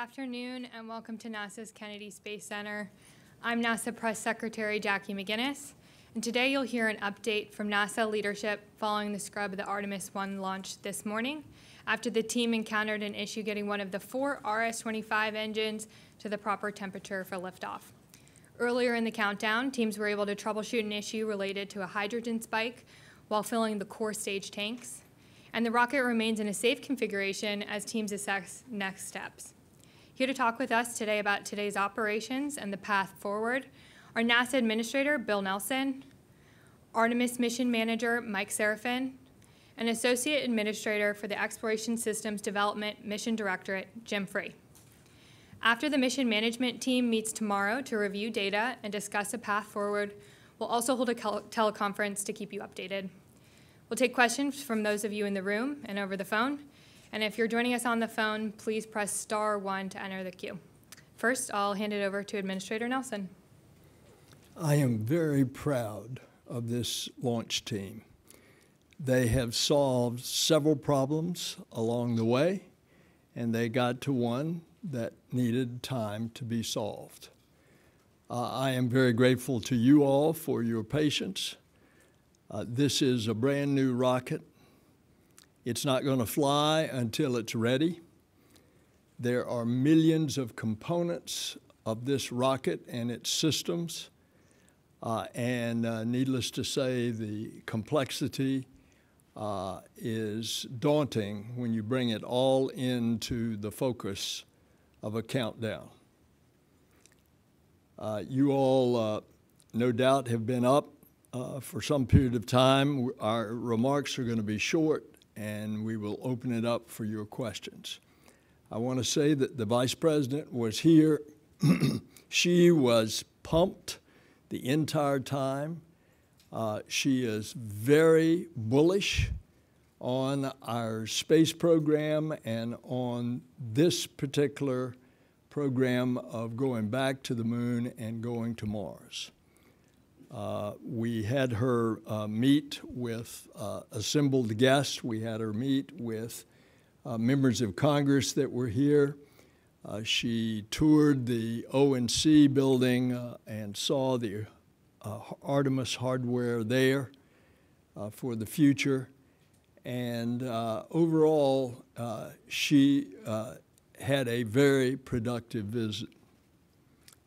Good afternoon and welcome to NASA's Kennedy Space Center. I'm NASA Press Secretary Jackie McGinnis, and today you'll hear an update from NASA leadership following the scrub of the Artemis 1 launch this morning after the team encountered an issue getting one of the four RS-25 engines to the proper temperature for liftoff. Earlier in the countdown, teams were able to troubleshoot an issue related to a hydrogen spike while filling the core stage tanks, and the rocket remains in a safe configuration as teams assess next steps. Here to talk with us today about today's operations and the path forward are NASA Administrator Bill Nelson, Artemis Mission Manager Mike Sarafin, and Associate Administrator for the Exploration Systems Development Mission Directorate Jim Free. After the mission management team meets tomorrow to review data and discuss a path forward, we'll also hold a teleconference to keep you updated. We'll take questions from those of you in the room and over the phone, and if you're joining us on the phone, please press star one to enter the queue. First, I'll hand it over to Administrator Nelson. I am very proud of this launch team. They have solved several problems along the way, and they got to one that needed time to be solved. Uh, I am very grateful to you all for your patience. Uh, this is a brand new rocket it's not going to fly until it's ready. There are millions of components of this rocket and its systems. Uh, and uh, needless to say, the complexity uh, is daunting when you bring it all into the focus of a countdown. Uh, you all, uh, no doubt, have been up uh, for some period of time. Our remarks are going to be short and we will open it up for your questions. I want to say that the Vice President was here. she was pumped the entire time. Uh, she is very bullish on our space program and on this particular program of going back to the moon and going to Mars. Uh, we had her uh, meet with uh, assembled guests. We had her meet with uh, members of Congress that were here. Uh, she toured the O&C building and saw the Artemis hardware there for the future. And overall, she had a very productive visit.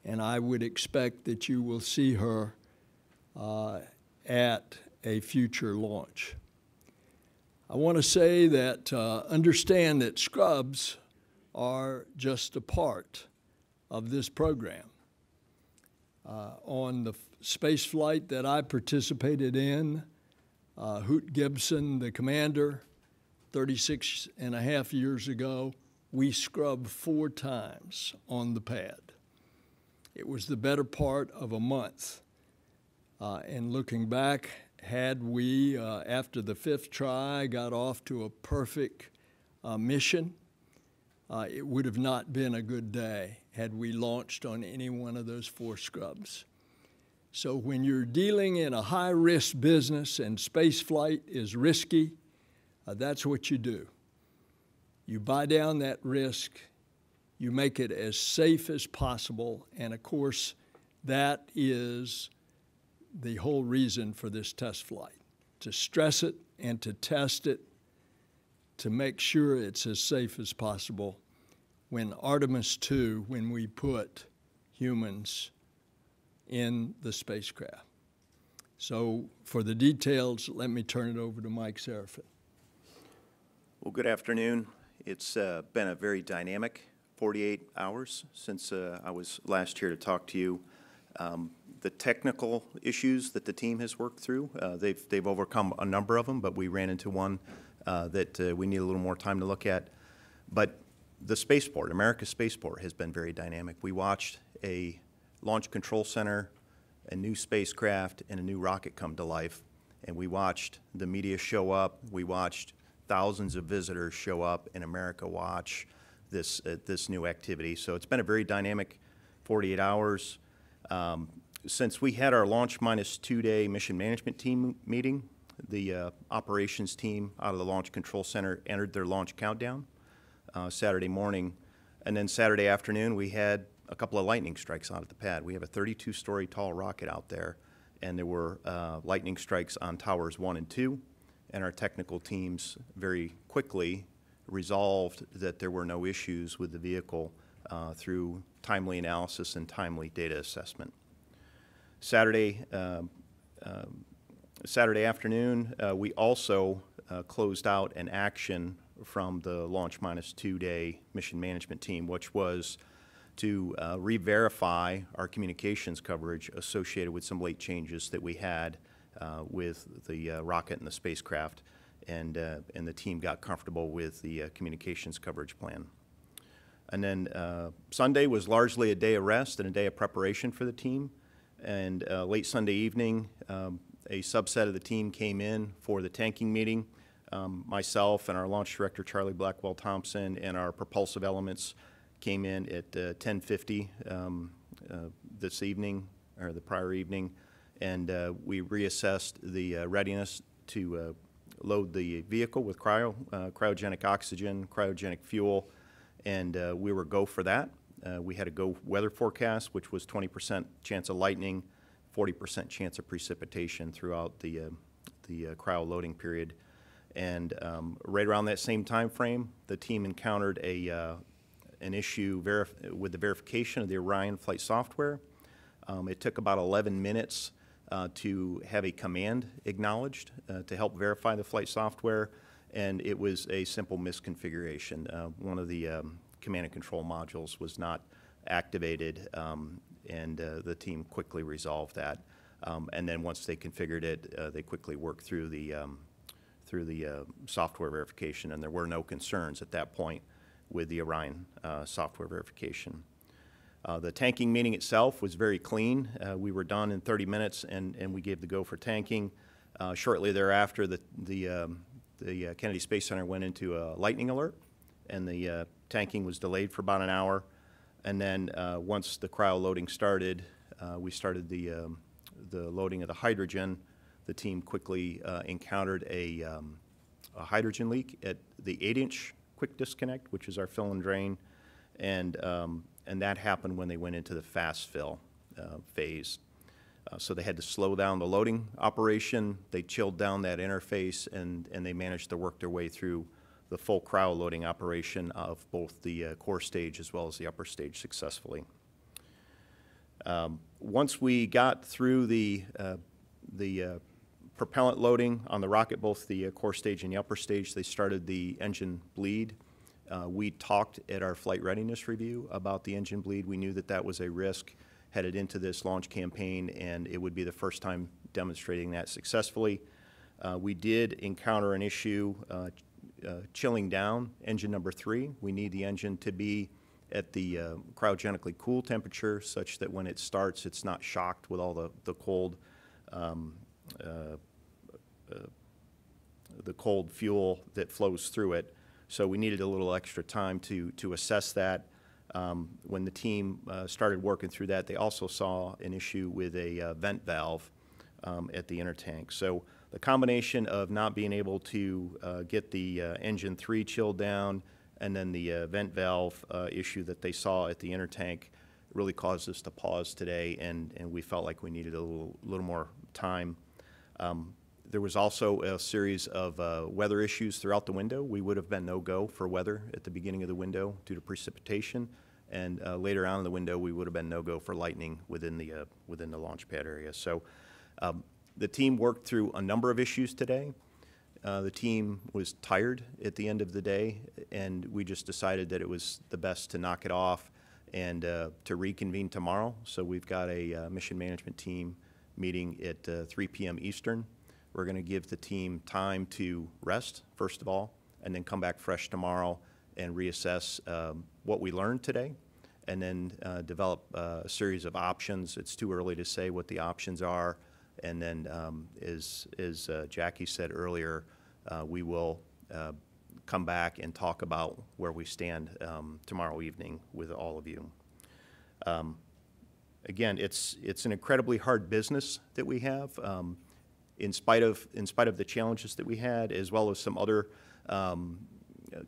And I would expect that you will see her uh, at a future launch. I want to say that uh, understand that scrubs are just a part of this program. Uh, on the space flight that I participated in, uh, Hoot Gibson, the commander, 36 and a half years ago, we scrubbed four times on the pad. It was the better part of a month. Uh, and looking back, had we, uh, after the fifth try, got off to a perfect uh, mission, uh, it would have not been a good day had we launched on any one of those four scrubs. So when you're dealing in a high-risk business and space flight is risky, uh, that's what you do. You buy down that risk, you make it as safe as possible, and of course, that is the whole reason for this test flight to stress it and to test it to make sure it's as safe as possible when Artemis 2, when we put humans in the spacecraft. So for the details, let me turn it over to Mike Sarafin. Well, good afternoon. It's uh, been a very dynamic 48 hours since uh, I was last here to talk to you. Um, the technical issues that the team has worked through. Uh, they've, they've overcome a number of them, but we ran into one uh, that uh, we need a little more time to look at. But the spaceport, America's spaceport, has been very dynamic. We watched a launch control center, a new spacecraft, and a new rocket come to life. And we watched the media show up. We watched thousands of visitors show up in America watch this, uh, this new activity. So it's been a very dynamic 48 hours. Um, since we had our launch minus two-day mission management team meeting, the uh, operations team out of the Launch Control Center entered their launch countdown uh, Saturday morning. And then Saturday afternoon, we had a couple of lightning strikes out at the pad. We have a 32-story tall rocket out there, and there were uh, lightning strikes on towers one and two, and our technical teams very quickly resolved that there were no issues with the vehicle uh, through timely analysis and timely data assessment. Saturday, um, um, Saturday afternoon, uh, we also uh, closed out an action from the Launch Minus Two Day Mission Management Team, which was to uh, re-verify our communications coverage associated with some late changes that we had uh, with the uh, rocket and the spacecraft, and, uh, and the team got comfortable with the uh, communications coverage plan. And then uh, Sunday was largely a day of rest and a day of preparation for the team. And uh, late Sunday evening, um, a subset of the team came in for the tanking meeting. Um, myself and our launch director, Charlie Blackwell Thompson, and our propulsive elements came in at uh, 10:50 um, uh, this evening or the prior evening, and uh, we reassessed the uh, readiness to uh, load the vehicle with cryo, uh, cryogenic oxygen, cryogenic fuel, and uh, we were go for that. Uh, we had a go weather forecast, which was 20% chance of lightning, 40% chance of precipitation throughout the, uh, the uh, cryo loading period. And um, right around that same time frame, the team encountered a, uh, an issue with the verification of the Orion flight software. Um, It took about 11 minutes uh, to have a command acknowledged uh, to help verify the flight software, and it was a simple misconfiguration. Uh, One of the um, command and control modules was not activated, um, and uh, the team quickly resolved that. Um, And then once they configured it, uh, they quickly worked through the, um, through the uh, software verification, and there were no concerns at that point with the Orion uh, software verification. Uh, The tanking meeting itself was very clean. Uh, We were done in 30 minutes, and, and we gave the go for tanking. Shortly thereafter, the, the, um, the Kennedy Space Center went into a lightning alert, and the uh, tanking was delayed for about an hour. And then, uh, once the cryo loading started, uh, we started the, um, the loading of the hydrogen. The team quickly uh, encountered a, um, a hydrogen leak at the eight-inch quick disconnect, which is our fill and drain. And, um, and that happened when they went into the fast fill uh, phase. Uh, So they had to slow down the loading operation. They chilled down that interface, and, and they managed to work their way through the full cryo loading operation of both the uh, core stage as well as the upper stage successfully. Um, Once we got through the, uh, the uh, propellant loading on the rocket, both the uh, core stage and the upper stage, they started the engine bleed. Uh, We talked at our flight readiness review about the engine bleed. We knew that that was a risk headed into this launch campaign, and it would be the first time demonstrating that successfully. Uh, We did encounter an issue uh, chilling down engine number three. We need the engine to be at the uh, cryogenically cool temperature such that when it starts, it's not shocked with all the, the cold, um, uh, uh, the cold fuel that flows through it. So we needed a little extra time to, to assess that. Um, When the team uh, started working through that, they also saw an issue with a uh, vent valve um, at the intertank. So the combination of not being able to uh, get the uh, engine three chilled down and then the uh, vent valve uh, issue that they saw at the intertank really caused us to pause today, and, and we felt like we needed a little, little more time. Um, There was also a series of uh, weather issues throughout the window. We would have been no-go for weather at the beginning of the window due to precipitation, and uh, later on in the window, we would have been no-go for lightning within the, uh, within the launch pad area. So um, the team worked through a number of issues today. Uh, The team was tired at the end of the day, and we just decided that it was the best to knock it off and uh, to reconvene tomorrow. So we've got a uh, mission management team meeting at uh, 3 PM Eastern. We're going to give the team time to rest, first of all, and then come back fresh tomorrow and reassess um, what we learned today, and then uh, develop uh, a series of options. It's too early to say what the options are. And then, um, as, as uh, Jackie said earlier, uh, we will uh, come back and talk about where we stand um, tomorrow evening with all of you. Um, Again, it's, it's an incredibly hard business that we have. Um, In spite of, in spite of the challenges that we had, as well as some other um,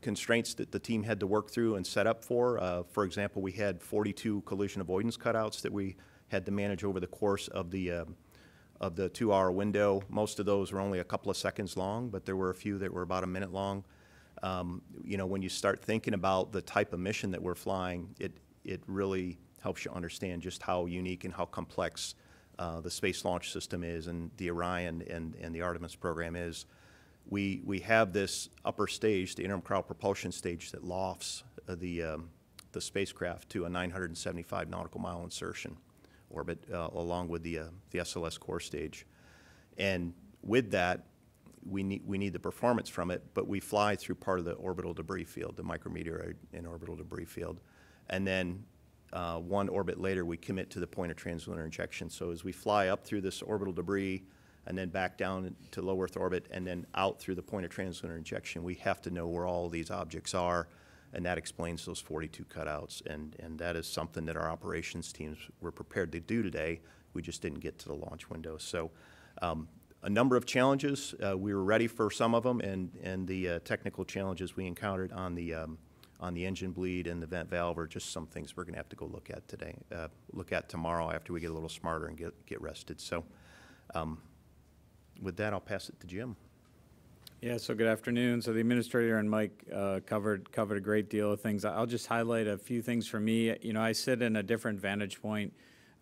constraints that the team had to work through and set up for. Uh, For example, we had 42 collision avoidance cutouts that we had to manage over the course of the, um, of the two-hour window. Most of those were only a couple of seconds long, but there were a few that were about a minute long. Um, You know, when you start thinking about the type of mission that we're flying, it, it really helps you understand just how unique and how complex uh, the Space Launch System is and the Orion and, and the Artemis program is. We, we have this upper stage, the interim cryo propulsion stage, that lofts the, um, the spacecraft to a 975 nautical mile insertion orbit, uh, along with the, uh, the SLS core stage. And with that, we need, we need the performance from it, but we fly through part of the orbital debris field, the micrometeoroid and orbital debris field. And then, uh, one orbit later, we commit to the point of translunar injection. So as we fly up through this orbital debris and then back down to low Earth orbit and then out through the point of translunar injection, we have to know where all these objects are, and that explains those 42 cutouts. And, and that is something that our operations teams were prepared to do today. We just didn't get to the launch window. So um, a number of challenges. Uh, we were ready for some of them, and, and the uh, technical challenges we encountered on the, um, on the engine bleed and the vent valve are just some things we're going to have to go look at today, uh, look at tomorrow after we get a little smarter and get, get rested. So um, with that, I'll pass it to Jim. Yeah, so good afternoon. So the administrator and Mike uh, covered, covered a great deal of things. I'll just highlight a few things for me. You know, I sit in a different vantage point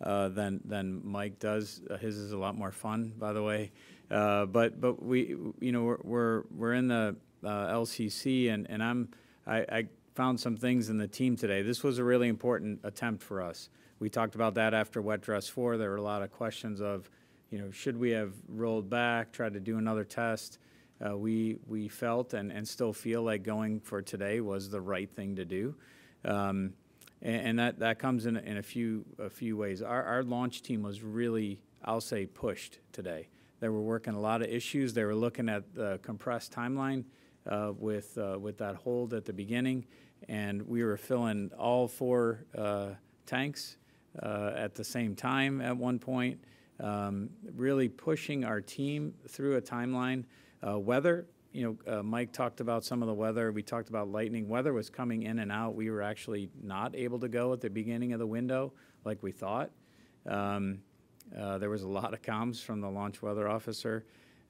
uh, than, than Mike does. Uh, His is a lot more fun, by the way. Uh, But, but we, you know, we're- we're, we're in the uh, LCC and, and I'm, I, I found some things in the team today. This was a really important attempt for us. We talked about that after wet dress four. There were a lot of questions of, you know, should we have rolled back, tried to do another test? Uh, we, we felt and, and still feel like going for today was the right thing to do. Um, and, and that, that comes in, in a few, a few ways. Our, our launch team was really, I'll say, pushed today. They were working a lot of issues. They were looking at the compressed timeline uh, with, uh, with that hold at the beginning. And we were filling all four uh, tanks uh, at the same time at one point, um, really pushing our team through a timeline. Uh, weather, you know, uh, Mike talked about some of the weather. We talked about lightning. Weather was coming in and out. We were actually not able to go at the beginning of the window like we thought. Um, uh, there was a lot of comms from the launch weather officer.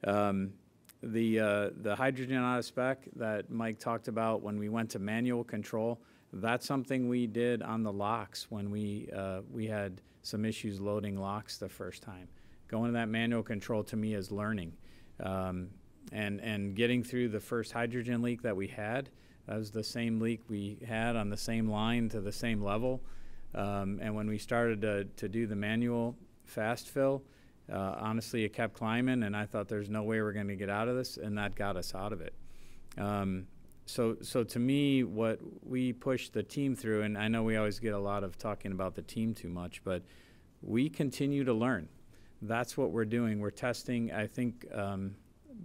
Um, the, uh, the hydrogen out of spec that Mike talked about when we went to manual control, that's something we did on the LOX when we, uh, we had some issues loading LOX the first time. Going to that manual control to me is learning. Um, and, and getting through the first hydrogen leak that we had, that was the same leak we had on the same line to the same level. Um, and when we started to, to do the manual fast fill, uh, honestly, it kept climbing, and I thought there's no way we're going to get out of this, and that got us out of it. Um, so, so to me, what we pushed the team through, and I know we always get a lot of talking about the team too much, but we continue to learn. That's what we're doing. We're testing. I think um,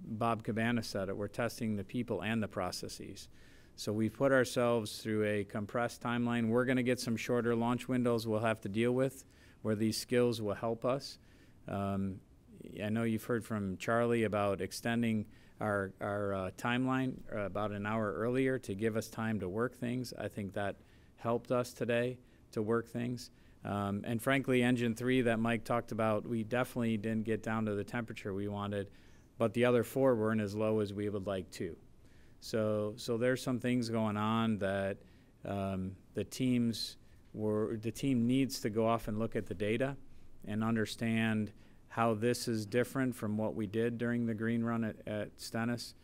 Bob Cabana said it. We're testing the people and the processes. So we've put ourselves through a compressed timeline. We're going to get some shorter launch windows we'll have to deal with, where these skills will help us. Um, I know you've heard from Charlie about extending our, our uh, timeline uh, about an hour earlier to give us time to work things. I think that helped us today to work things. Um, and frankly, engine three that Mike talked about, we definitely didn't get down to the temperature we wanted, but the other four weren't as low as we would like to. So, so there's some things going on that um, the teams were, the team needs to go off and look at the data and understand how this is different from what we did during the green run at, at Stennis,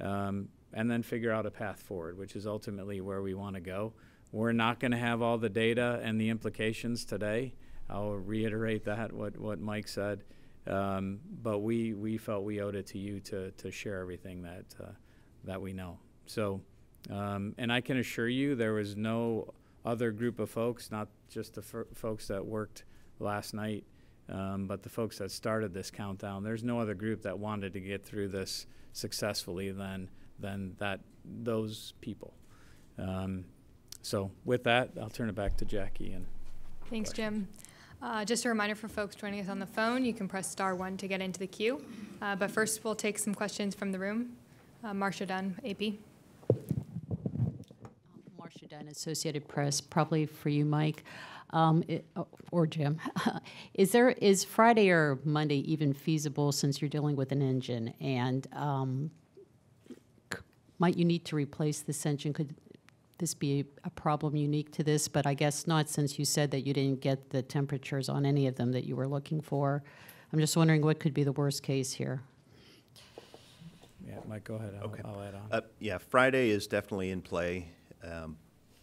um, and then figure out a path forward, which is ultimately where we want to go. We're not going to have all the data and the implications today. I'll reiterate that, what, what Mike said. Um, but we, we felt we owed it to you to, to share everything that, uh, that we know. So, um, and I can assure you, there was no other group of folks, not just the folks that worked last night, um, but the folks that started this countdown. There's no other group that wanted to get through this successfully than than that those people. Um, so with that, I'll turn it back to Jackie and. Thanks, Jim. Uh, Just a reminder for folks joining us on the phone, you can press star one to get into the queue. Uh, But first, we'll take some questions from the room. Uh, Marcia Dunn, AP. Marcia Dunn, Associated Press, probably for you, Mike, um, it- oh, or Jim. Is there, is Friday or Monday even feasible since you're dealing with an engine? And um, might you need to replace this engine? Could this be a problem unique to this? But I guess not, since you said that you didn't get the temperatures on any of them that you were looking for. I'm just wondering what could be the worst case here? Yeah, Mike, go ahead. I'll, Okay. I'll add on. Uh, Yeah, Friday is definitely in play. Um,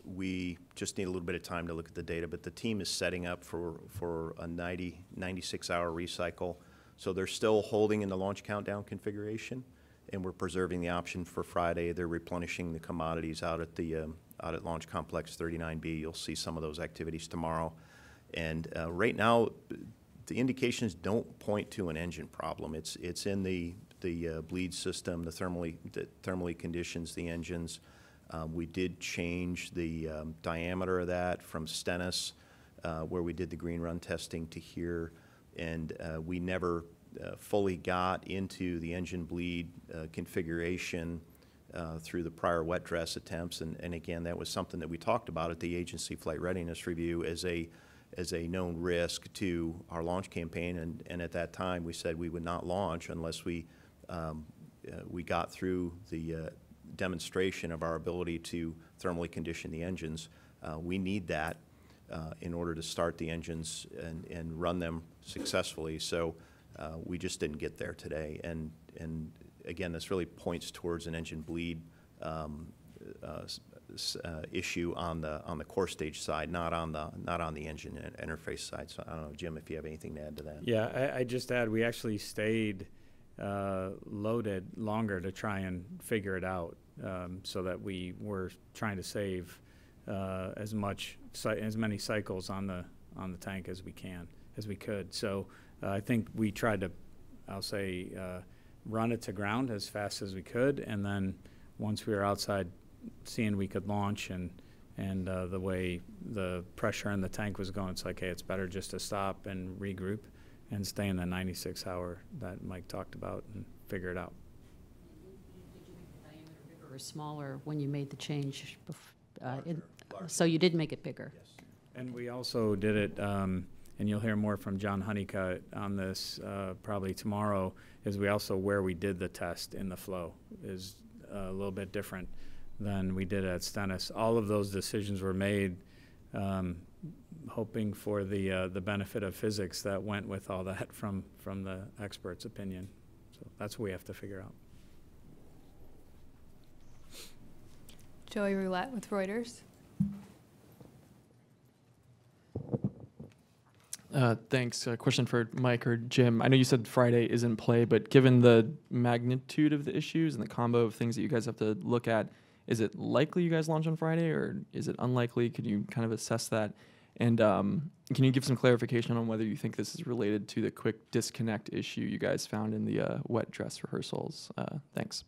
We just need a little bit of time to look at the data, but the team is setting up for, for a 90, 96-hour recycle. So they're still holding in the launch countdown configuration, and we're preserving the option for Friday. They're replenishing the commodities out at the, um, out at Launch Complex 39B. You'll see some of those activities tomorrow. And uh, right now, the indications don't point to an engine problem. It's, it's in the, the uh, bleed system, the thermally, that thermally conditions the engines. Um, We did change the um, diameter of that from Stennis, uh, where we did the green run testing, to here. And uh, we never uh, fully got into the engine bleed uh, configuration uh, through the prior wet dress attempts. And, and again, that was something that we talked about at the agency flight readiness review as a, as a known risk to our launch campaign. And, and at that time, we said we would not launch unless we, um, uh, we got through the uh, demonstration of our ability to thermally condition the engines. Uh, We need that in order to start the engines and, and run them successfully. So uh, we just didn't get there today. And, and again, this really points towards an engine bleed um, uh, uh, issue on the, on the core stage side, not on the, not on the engine interface side. So I don't know, Jim, if you have anything to add to that? Yeah, I, I just add, we actually stayed uh, loaded longer to try and figure it out, um, so that we were trying to save uh, as much, as many cycles on the, on the tank as we can, as we could. So I think we tried to, I'll say, uh, run it to ground as fast as we could, and then, once we were outside, seeing we could launch and, and uh, the way the pressure in the tank was going, it's like, hey, it's better just to stop and regroup and stay in the 96 hour that Mike talked about and figure it out. Did you make the diameter bigger Or smaller when you made the change? bef- uh, in- So you did make it bigger? Yes. And we also did it, um, and you'll hear more from John Honeycutt on this uh, probably tomorrow, is we also, where we did the test in the flow is uh, a little bit different than we did at Stennis. All of those decisions were made um, hoping for the, uh, the benefit of physics that went with all that from, from the expert's opinion. So that's what we have to figure out. Joey Roulette with Reuters. Uh, Thanks. A question for Mike or Jim. I know you said Friday is in play, but given the magnitude of the issues and the combo of things that you guys have to look at, is it likely you guys launch on Friday or is it unlikely? Could you kind of assess that? And um, can you give some clarification on whether you think this is related to the quick disconnect issue you guys found in the uh, wet dress rehearsals? Uh, Thanks.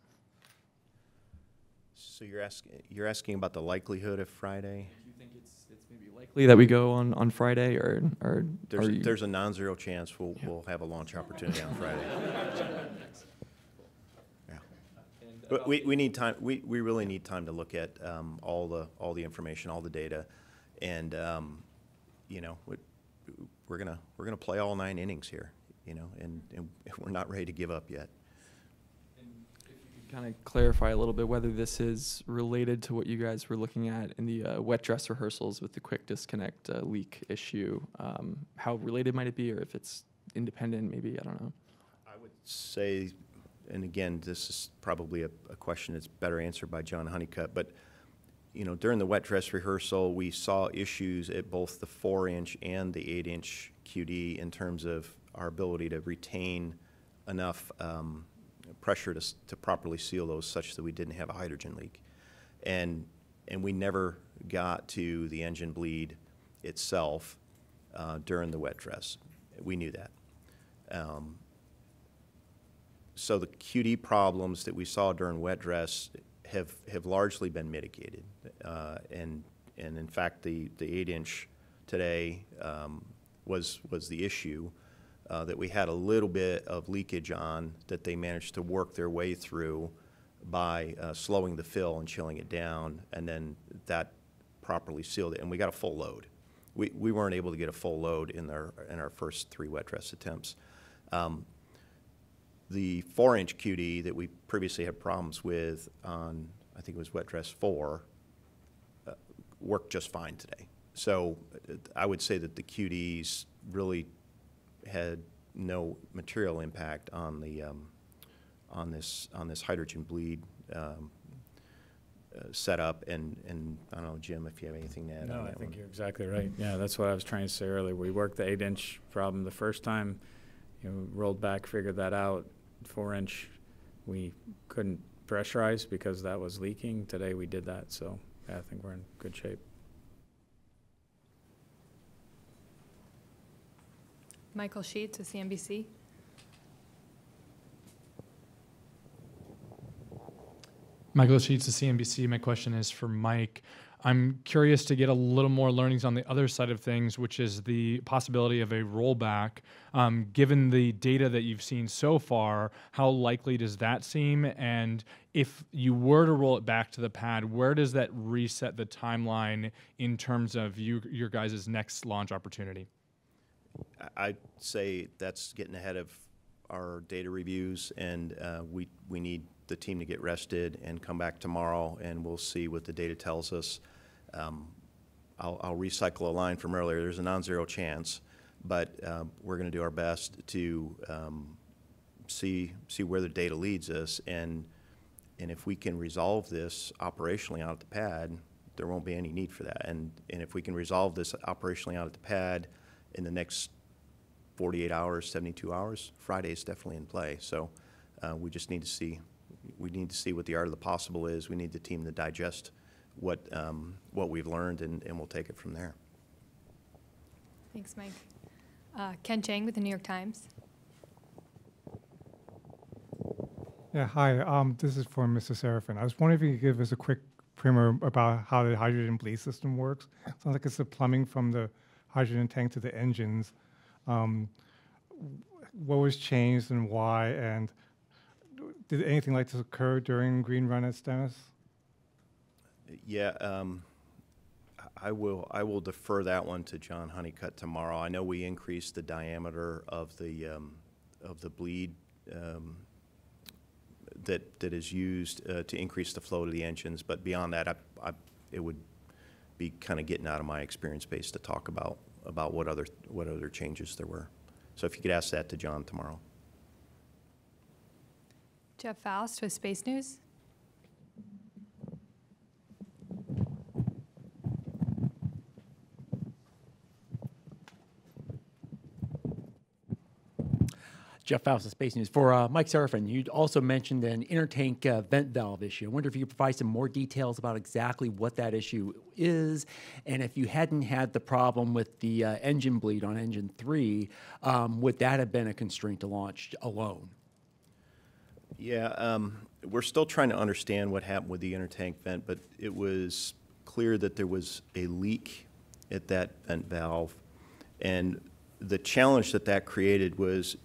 So you're asking, you're asking about the likelihood of Friday? Do you think it's, it's maybe likely that we go on, on Friday or, or There's, are you- there's a non-zero chance we'll, we'll have a launch opportunity on Friday. Yeah. But we, we need time, we, we really need time to look at, um, all the, all the information, all the data. And, um, you know, we- we're gonna, we're gonna play all nine innings here, you know, and, and we're not ready to give up yet. Kind of clarify a little bit whether this is related to what you guys were looking at in the uh, wet dress rehearsals with the quick disconnect uh, leak issue. Um, how related might it be, or if it's independent? Maybe I don't know. I would say, and again, this is probably a, a question that's better answered by John Honeycutt, but, you know, during the wet dress rehearsal, we saw issues at both the four-inch and the eight-inch QD in terms of our ability to retain enough um, pressure to, to properly seal those such that we didn't have a hydrogen leak. And, and we never got to the engine bleed itself uh, during the wet dress. We knew that. Um, so the QD problems that we saw during wet dress have, have largely been mitigated. Uh, and, and in fact, the, the eight inch today, um, was, was the issue, uh, that we had a little bit of leakage on that they managed to work their way through by, uh, slowing the fill and chilling it down. And then that, properly sealed it, and we got a full load. We, we weren't able to get a full load in our, in our first three wet dress attempts. Um, The four-inch QD that we previously had problems with on, I think it was wet dress four, uh, worked just fine today. So uh, I would say that the QDs really had no material impact on the, um, on this, on this hydrogen bleed um, uh, setup. And, and I don't know, Jim, if you have anything to add No, I think one. you're exactly right. Yeah, that's what I was trying to say earlier. We worked the eight-inch problem the first time, you know, rolled back, figured that out. Four-inch, we couldn't pressurize because that was leaking. Today, we did that, so yeah, I think we're in good shape. Michael Sheetz with CNBC. Michael Sheetz of CNBC. My question is for Mike. I'm curious to get a little more learnings on the other side of things, which is the possibility of a rollback. Um, given the data that you've seen so far, how likely does that seem? And if you were to roll it back to the pad, where does that reset the timeline in terms of you, your guys' next launch opportunity? I- I'd say that's getting ahead of our data reviews, and uh, we, we need the team to get rested and come back tomorrow, and we'll see what the data tells us. Um, I'll, I'll recycle a line from earlier, there's a non-zero chance, but um, we're going to do our best to um, see, see where the data leads us, and, and if we can resolve this operationally out at the pad, there won't be any need for that. And, and if we can resolve this operationally out at the pad in the next 48 hours, 72 hours, Friday is definitely in play. So uh, we just need to see, we need to see what the art of the possible is. We need the team to digest what, um, what we've learned, and, and we'll take it from there. Thanks, Mike. Uh, Ken Chang with the New York Times. Yeah, hi. Um, this is for Mr. Sarafin. I was wondering if you could give us a quick primer about how the hydrogen bleed system works. Sounds like it's the plumbing from the hydrogen tank to the engines. Um, what was changed and why? And did anything like this occur during Green Run at Stennis? Yeah, um, I will, I will defer that one to John Honeycutt tomorrow. I know we increased the diameter of the, um, of the bleed um, that, that is used uh, to increase the flow to the engines, but beyond that, I, I, it would be kind of getting out of my experience base to talk about, about what other, what other changes there were. So if you could ask that to John tomorrow. Jeff Foust with Space News. Jeff Foust of Space News. For uh, Mike Sarafin, you also mentioned an intertank uh, vent valve issue. I wonder if you could provide some more details about exactly what that issue is, and if you hadn't had the problem with the uh, engine bleed on engine three, um, would that have been a constraint to launch alone? Yeah, um, we're still trying to understand what happened with the intertank vent, but it was clear that there was a leak at that vent valve. And the challenge that that created was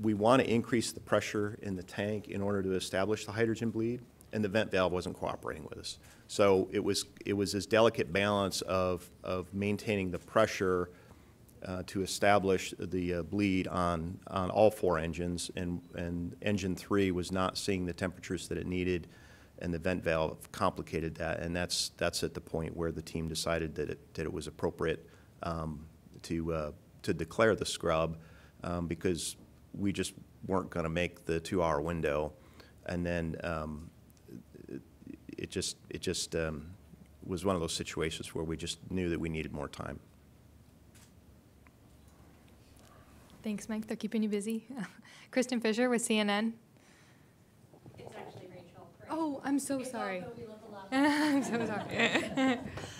we want to increase the pressure in the tank in order to establish the hydrogen bleed, and the vent valve wasn't cooperating with us. So it was, it was this delicate balance of, of maintaining the pressure uh, to establish the uh, bleed on, on all four engines, and, and engine three was not seeing the temperatures that it needed, and the vent valve complicated that, and that's, that's at the point where the team decided that it, that it was appropriate um, to, uh, to declare the scrub, um, because we just weren't going to make the two-hour window, and then um, it just, it just um, was one of those situations where we just knew that we needed more time. Thanks, Mike. They're keeping you busy. Kristen Fisher with CNN. It's actually Rachel. Crane. Oh, I'm so sorry. We look a lot I'm so sorry.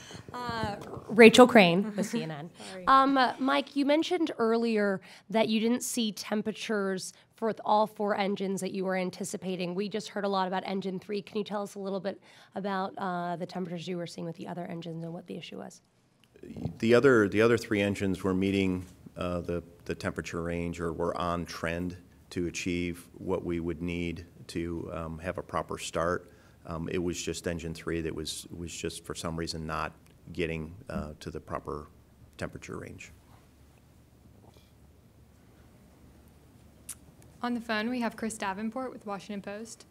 Rachel Crane with CNN. Um, uh, Mike, you mentioned earlier that you didn't see temperatures for all four engines that you were anticipating. We just heard a lot about engine three. Can you tell us a little bit about uh, the temperatures you were seeing with the other engines and what the issue was? The other, the other three engines were meeting uh, the, the temperature range or were on trend to achieve what we would need to um, have a proper start. Um, It was just engine three that was, was just for some reason not getting uh, to the proper temperature range. On the phone, we have Chris Davenport with Washington Post.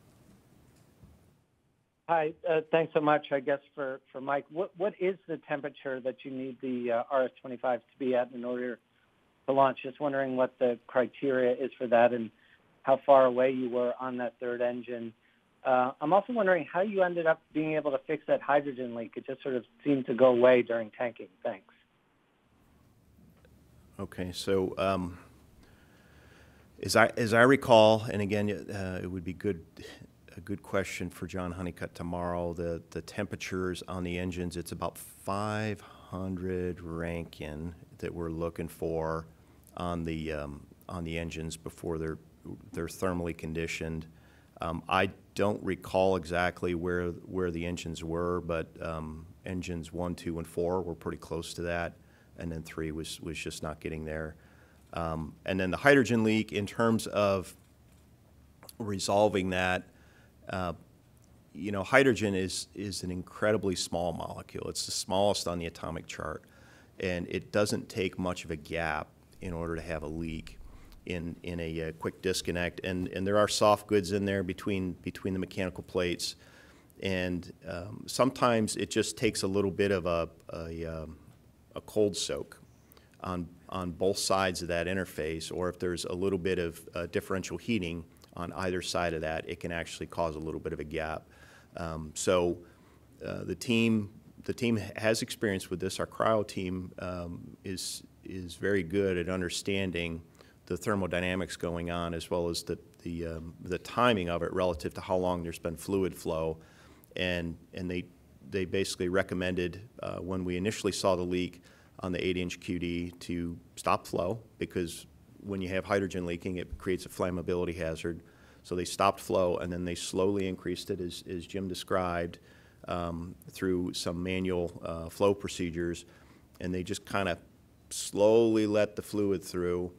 Hi, uh, thanks so much. I guess for, for Mike, what, what is the temperature that you need the uh, RS-25 to be at in order to launch? Just wondering what the criteria is for that and how far away you were on that third engine. Uh, I'm also wondering how you ended up being able to fix that hydrogen leak. It just sort of seemed to go away during tanking. Thanks. Okay, so um, as I, as I recall, and again, uh, it would be good, a good question for John Honeycutt tomorrow, the, the temperatures on the engines, it's about 500 Rankine that we're looking for on the, um, on the engines before they're, they're thermally conditioned. Um, I don't recall exactly where, where the engines were, but um, engines one, two, and four were pretty close to that, and then three was, was just not getting there. Um, And then the hydrogen leak, in terms of resolving that, uh, you know, hydrogen is, is an incredibly small molecule. It's the smallest on the atomic chart, and it doesn't take much of a gap in order to have a leak in, in a uh, quick disconnect. And, and there are soft goods in there between, between the mechanical plates. And um, sometimes it just takes a little bit of a, a, um, a cold soak on, on both sides of that interface, or if there's a little bit of uh, differential heating on either side of that, it can actually cause a little bit of a gap. Um, so uh, the team, the team has experience with this. Our cryo team um, is is very good at understanding the thermodynamics going on, as well as the the um, the timing of it relative to how long there's been fluid flow, and and they they basically recommended uh, when we initially saw the leak on the 8-inch QD to stop flow because when you have hydrogen leaking, it creates a flammability hazard. So they stopped flow and then they slowly increased it, as, as Jim described, um, through some manual uh, flow procedures. And they just kind of slowly let the fluid through,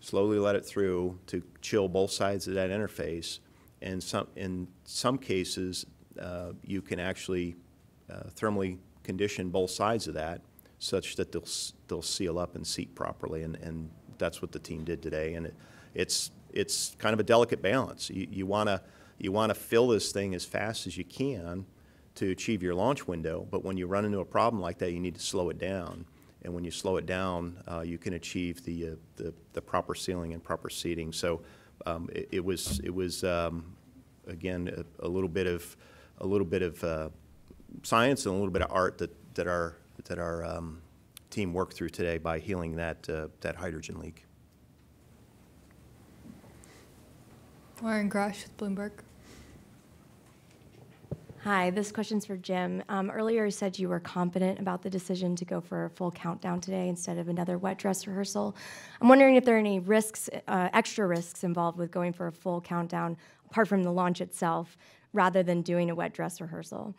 slowly let it through to chill both sides of that interface. And some, in some cases, uh, you can actually uh, thermally condition both sides of that such that they'll, they'll seal up and seat properly, and, and that's what the team did today. And it, it's, it's kind of a delicate balance. You, you wanna, you wanna fill this thing as fast as you can to achieve your launch window, but when you run into a problem like that, you need to slow it down. And when you slow it down, uh, you can achieve the, uh, the, the proper sealing and proper seating. So um, it, it was, it was um, again, a, a little bit of, a little bit of uh, science and a little bit of art that, that our, that our um, team worked through today by healing that, uh, that hydrogen leak. Lauren Grush with Bloomberg. Hi, this question's for Jim. Um, earlier, you said you were confident about the decision to go for a full countdown today instead of another wet dress rehearsal. I'm wondering if there are any risks, uh, extra risks involved with going for a full countdown, apart from the launch itself, rather than doing a wet dress rehearsal.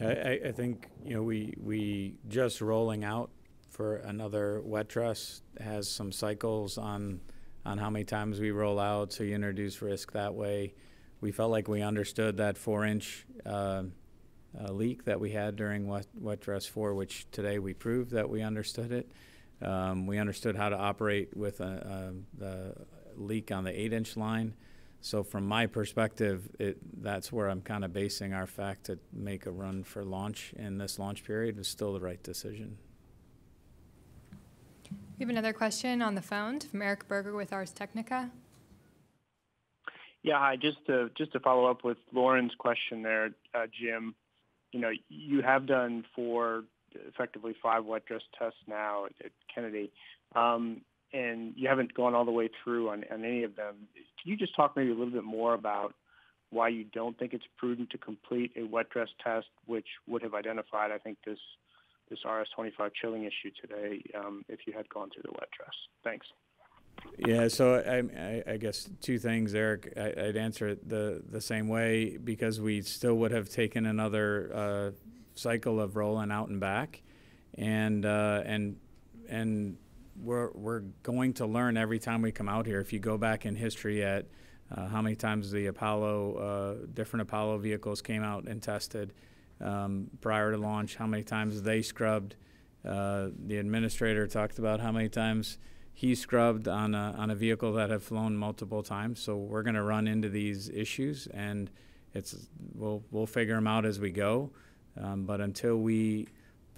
I, I, think, you know, we, we just rolling out for another wet dress has some cycles on, on how many times we roll out, so you introduce risk that way. We felt like we understood that four-inch uh, uh, leak that we had during wet, wet dress four, which today we proved that we understood it. Um, we understood how to operate with a, a, the leak on the eight-inch line. So from my perspective, it, that's where I'm kind of basing our fact to make a run for launch in this launch period is still the right decision. We have another question on the phone from Eric Berger with Ars Technica. Yeah, hi. Just to just to follow up with Lauren's question there, uh, Jim. You know, you have done four, effectively five wet dress tests now at, Kennedy, um, and you haven't gone all the way through on, any of them. Can you just talk maybe a little bit more about why you don't think it's prudent to complete a wet dress test, which would have identified, I think, this this RS-25 chilling issue today um, if you had gone through the wet dress? Thanks. Yeah, so I, I, I guess two things, Eric. I, I'd answer it the, the same way because we still would have taken another uh, cycle of rolling out and back, and uh, and and we're we're going to learn every time we come out here. If you go back in history at uh, how many times the Apollo, uh, different Apollo vehicles came out and tested um, prior to launch, how many times they scrubbed. Uh, the administrator talked about how many times he scrubbed on a, on a vehicle that had flown multiple times. So we're going to run into these issues, and it's we'll we'll figure them out as we go. Um, but until we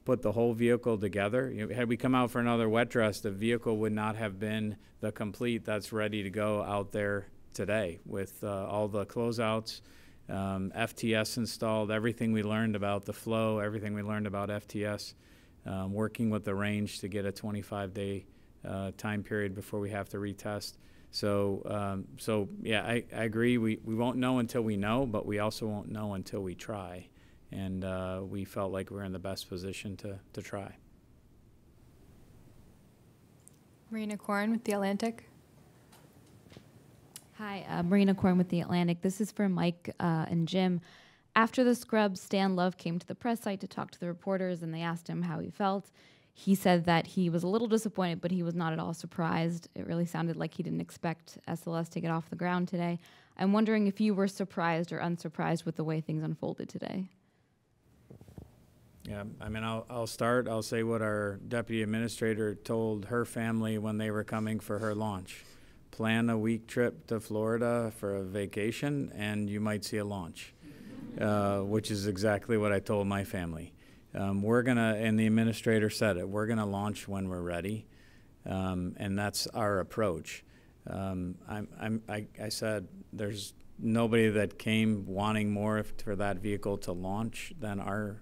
put the whole vehicle together, you know, had we come out for another wet dress, the vehicle would not have been the complete that's ready to go out there today with uh, all the closeouts, um, FTS installed, everything we learned about the flow, everything we learned about FTS, um, working with the range to get a 25 day uh, time period before we have to retest. So, um, so yeah, I, I agree. We, we won't know until we know, but we also won't know until we try. And uh, we felt like we are in the best position to, to try. Marina Koren with The Atlantic. Hi, uh, Marina Koren with The Atlantic. This is for Mike uh, and Jim. After the scrub, Stan Love came to the press site to talk to the reporters, and they asked him how he felt. He said that he was a little disappointed, but he was not at all surprised. It really sounded like he didn't expect SLS to get off the ground today. I'm wondering if you were surprised or unsurprised with the way things unfolded today. Yeah, I mean, I'll, I'll start. I'll say what our deputy administrator told her family when they were coming for her launch. Plan a week trip to Florida for a vacation, and you might see a launch, uh, which is exactly what I told my family. Um, we're gonna, and the administrator said it. We're gonna launch when we're ready, um, and that's our approach. Um, I'm, I'm, I, I said there's nobody that came wanting more for that vehicle to launch than our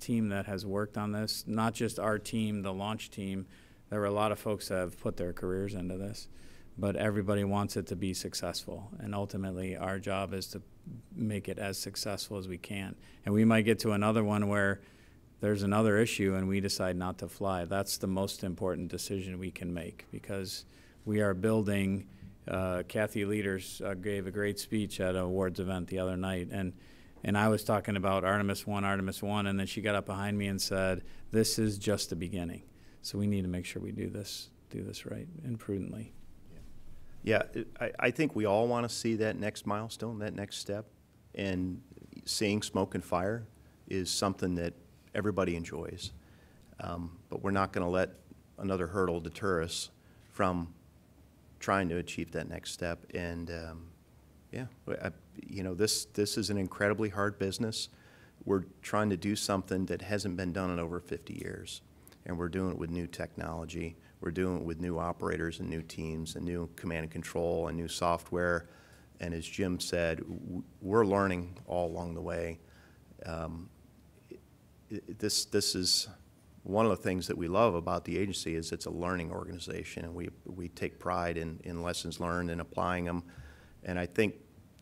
team that has worked on this. Not just our team, the launch team. There were a lot of folks that have put their careers into this, but everybody wants it to be successful. And ultimately, our job is to make it as successful as we can. And we might get to another one where there's another issue and we decide not to fly. That's the most important decision we can make because we are building. Uh, Kathy Lueders uh, gave a great speech at an awards event the other night, and and I was talking about Artemis One, Artemis One, and then she got up behind me and said, "This is just the beginning. So we need to make sure we do this do this right and prudently." Yeah, I, I think we all want to see that next milestone, that next step. And seeing smoke and fire is something that everybody enjoys. Um, But we're not going to let another hurdle deter us from trying to achieve that next step. And, um, yeah, I- you know, this, this is an incredibly hard business. We're trying to do something that hasn't been done in over 50 years. And we're doing it with new technology. We're doing it with new operators and new teams and new command and control and new software. And as Jim said, we're learning all along the way. Um, This, this is, one of the things that we love about the agency is it's a learning organization, and we, we take pride in, in lessons learned and applying them. And I think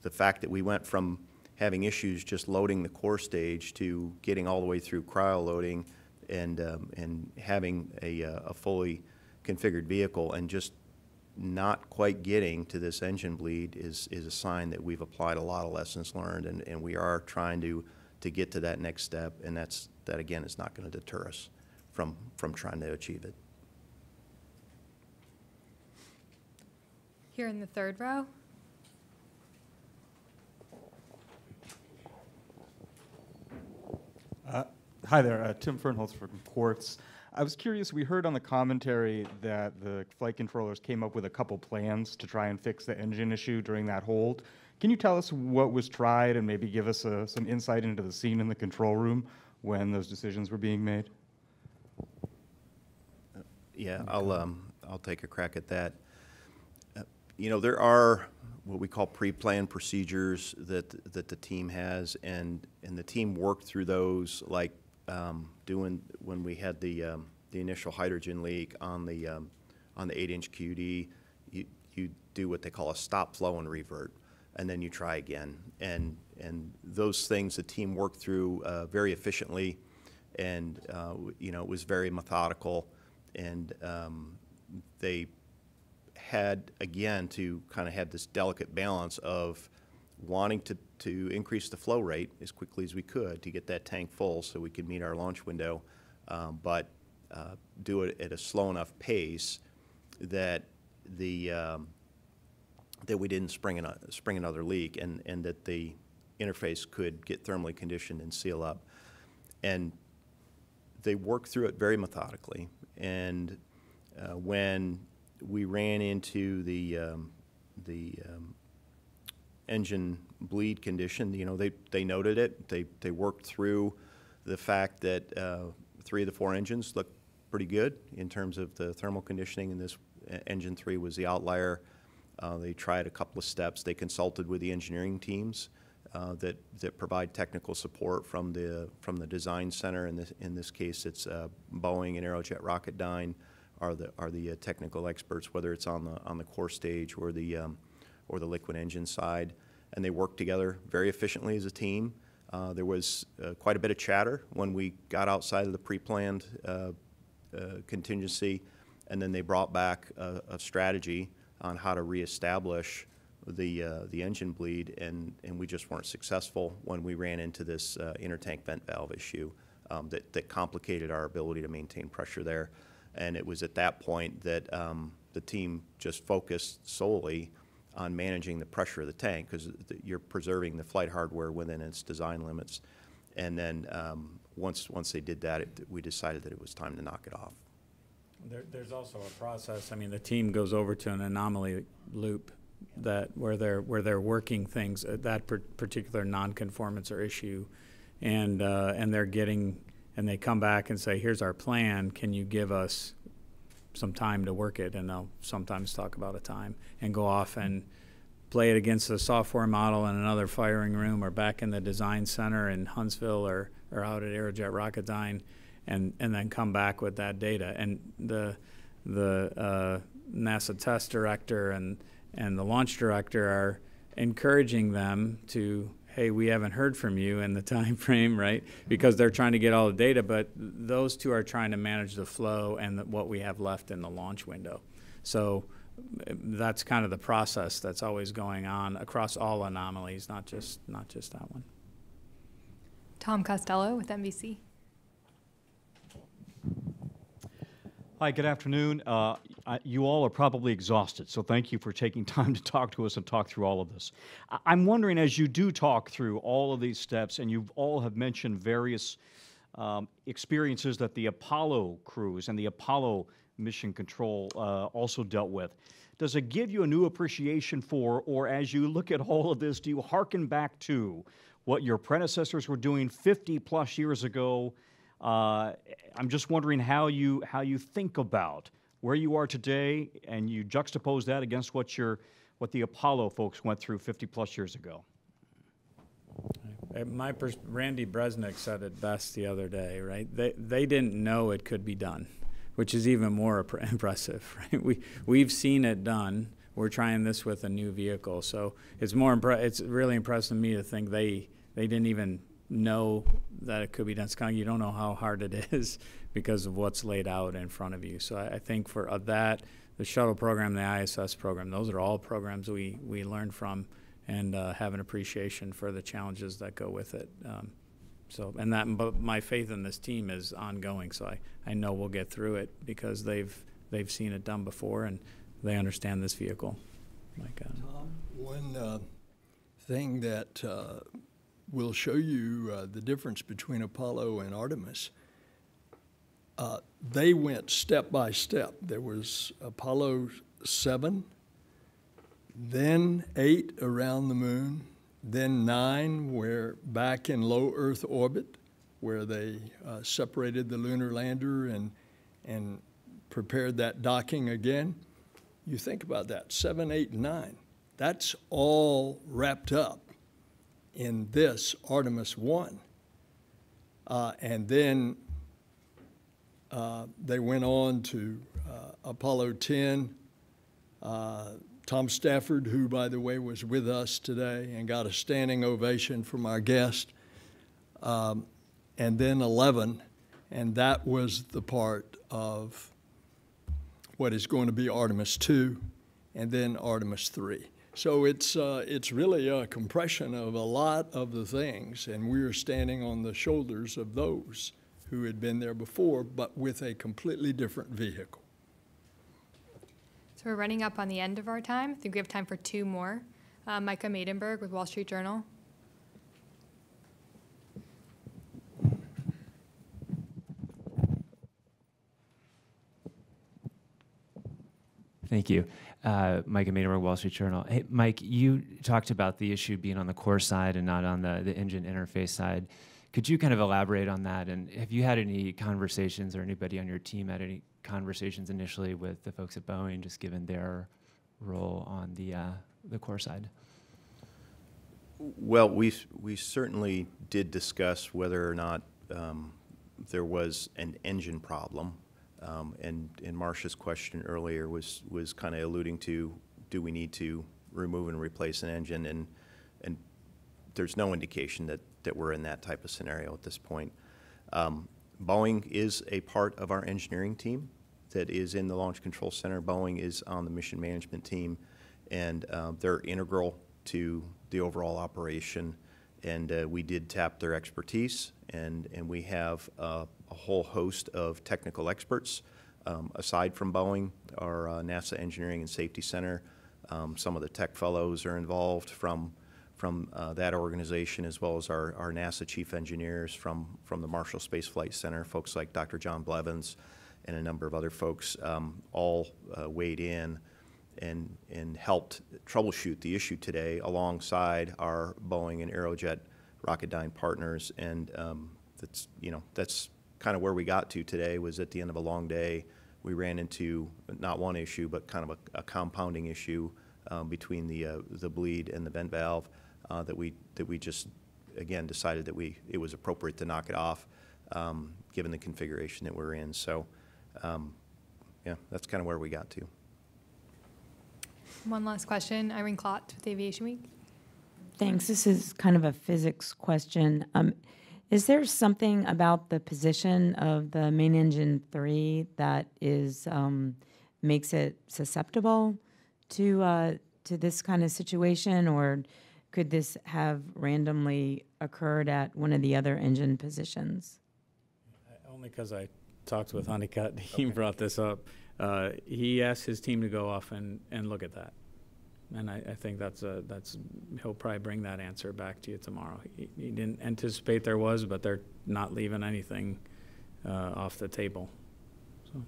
the fact that we went from having issues just loading the core stage to getting all the way through cryo loading and, um, and having a, uh, a fully configured vehicle and just not quite getting to this engine bleed is, is a sign that we've applied a lot of lessons learned and, and we are trying to, to get to that next step. And that's, that again is not going to deter us from, from trying to achieve it. Here in the third row. Uh, Hi there, uh, Tim Fernholz from Quartz. I was curious, we heard on the commentary that the flight controllers came up with a couple plans to try and fix the engine issue during that hold. Can you tell us what was tried and maybe give us uh, some insight into the scene in the control room when those decisions were being made? Yeah, I'll, um, I'll take a crack at that. Uh, You know, there are what we call pre-planned procedures that, that the team has, and, and the team worked through those, like, um, doing, when we had the, um, the initial hydrogen leak on the, um, on the eight-inch QD, you, you do what they call a stop, flow, and revert, and then you try again. And, and those things the team worked through, uh, very efficiently, and, uh, you know, it was very methodical, and, um, they had, again, to kind of have this delicate balance of wanting to, to increase the flow rate as quickly as we could to get that tank full so we could meet our launch window, um, but uh, do it at a slow enough pace that the, um, that we didn't spring, an, spring another leak and, and that the interface could get thermally conditioned and seal up. And they worked through it very methodically. And uh, when we ran into the, um, the um, engine bleed condition, you know, they, they noted it. They, they worked through the fact that uh, three of the four engines looked pretty good in terms of the thermal conditioning, and this uh, engine three was the outlier. Uh, they tried a couple of steps. They consulted with the engineering teams uh, that that provide technical support from the from the design center. In this in this case, it's uh, Boeing and Aerojet Rocketdyne are the are the uh, technical experts, whether it's on the on the core stage or the um, or the liquid engine side, and they work together very efficiently as a team. Uh, there was uh, quite a bit of chatter when we got outside of the pre-planned contingency, and then they brought back a, a strategy on how to reestablish the uh, the engine bleed, and and we just weren't successful when we ran into this uh, intertank vent valve issue um, that that complicated our ability to maintain pressure there, and it was at that point that um, the team just focused solely on managing the pressure of the tank because you're preserving the flight hardware within its design limits, and then um, once once they did that, it, we decided that it was time to knock it off. There, there's also a process, I mean, the team goes over to an anomaly loop that, where they're, where they're working things, uh, that per- particular nonconformance or issue, and, uh, and they're getting, and they come back and say, here's our plan, can you give us some time to work it? And they'll sometimes talk about a time, and go off and play it against the software model in another firing room, or back in the design center in Huntsville, or, or out at Aerojet Rocketdyne, and, and then come back with that data. And the, the uh, NASA test director and, and the launch director are encouraging them to, hey, we haven't heard from you in the time frame, right? Because they're trying to get all the data, but those two are trying to manage the flow and the, what we have left in the launch window. So that's kind of the process that's always going on across all anomalies, not just not just that one. Tom Costello with NBC. Hi, good afternoon. Uh, I, you all are probably exhausted, so thank you for taking time to talk to us and talk through all of this. I, I'm wondering, as you do talk through all of these steps, and you all have mentioned various um, experiences that the Apollo crews and the Apollo mission control uh, also dealt with, does it give you a new appreciation for, or as you look at all of this, do you hearken back to what your predecessors were doing 50 plus years ago? Uh, I'm just wondering how you how you think about where you are today, and you juxtapose that against what your what the Apollo folks went through 50 plus years ago. Uh, My pers- Randy Bresnik said it best the other day, right? They they didn't know it could be done, which is even more impre- impressive, right? We we've seen it done. We're trying this with a new vehicle, so it's more impre- It's really impressive to me to think they they didn't even know that it could be done. It's kind of you don't know how hard it is because of what's laid out in front of you. So I, I think for uh, that, the shuttle program, the ISS program, those are all programs we we learn from and uh, have an appreciation for the challenges that go with it. Um, so, and that, but my faith in this team is ongoing. So I, I know we'll get through it because they've they've seen it done before and they understand this vehicle. Like, uh, Tom, one uh, thing that uh, will show you uh, the difference between Apollo and Artemis. Uh, they went step by step. There was Apollo 7, then 8 around the moon, then 9, where back in low Earth orbit, where they uh, separated the lunar lander and, and prepared that docking again. You think about that, 7, 8, 9. That's all wrapped up in this Artemis 1. Uh, and then uh, they went on to uh, Apollo 10. Uh, Tom Stafford, who, by the way, was with us today and got a standing ovation from our guest, um, and then 11, and that was the part of what is going to be Artemis 2, and then Artemis 3. So it's, uh, it's really a compression of a lot of the things, and we're standing on the shoulders of those who had been there before, but with a completely different vehicle. So So we're running up on the end of our time. I think we have time for two more. Uh, Micah Maidenberg with Wall Street Journal. Thank you. Uh, Mike Maidenberg, Wall Street Journal. Hey, Mike, you talked about the issue being on the core side and not on the, the engine interface side. Could you kind of elaborate on that? And have you had any conversations or anybody on your team had any conversations initially with the folks at Boeing, just given their role on the, uh, the core side? Well, we, we certainly did discuss whether or not um, there was an engine problem. Um, And, and Marcia's question earlier was, was kind of alluding to, do we need to remove and replace an engine? And, and there's no indication that, that we're in that type of scenario at this point. Um, Boeing is a part of our engineering team that is in the Launch Control Center. Boeing is on the mission management team, and uh, they're integral to the overall operation. And uh, we did tap their expertise, and, and we have uh, a whole host of technical experts. Um, aside from Boeing, our uh, NASA Engineering and Safety Center, um, some of the tech fellows are involved from, from uh, that organization, as well as our, our NASA chief engineers from, from the Marshall Space Flight Center, folks like Dr. John Blevins and a number of other folks, um, all uh, weighed in and, and helped troubleshoot the issue today alongside our Boeing and Aerojet Rocketdyne partners. And um, that's, you know, that's kind of where we got to today was at the end of a long day. We ran into not one issue, but kind of a, a compounding issue um, between the, uh, the bleed and the vent valve uh, that we, that we just, again, decided that we, it was appropriate to knock it off, um, given the configuration that we're in. So, um, yeah, that's kind of where we got to. One last question. Irene Klotz with Aviation Week. Thanks. This is kind of a physics question. Is there something about the position of the main engine three that is um, makes it susceptible to uh, to this kind of situation, or could this have randomly occurred at one of the other engine positions? Only because I talked with Honeycutt, he brought this up. Uh, he asked his team to go off and, and look at that. And I, I think that's a, that's, he'll probably bring that answer back to you tomorrow. He, he didn't anticipate there was, but they're not leaving anything, uh, off the table. So,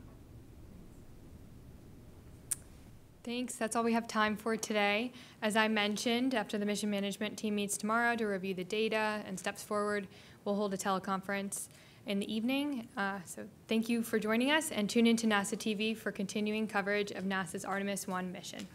Thanks. That's all we have time for today. As I mentioned, after the mission management team meets tomorrow to review the data and steps forward, we'll hold a teleconference in the evening. Uh, so thank you for joining us and tune in to NASA TV for continuing coverage of NASA's Artemis 1 mission.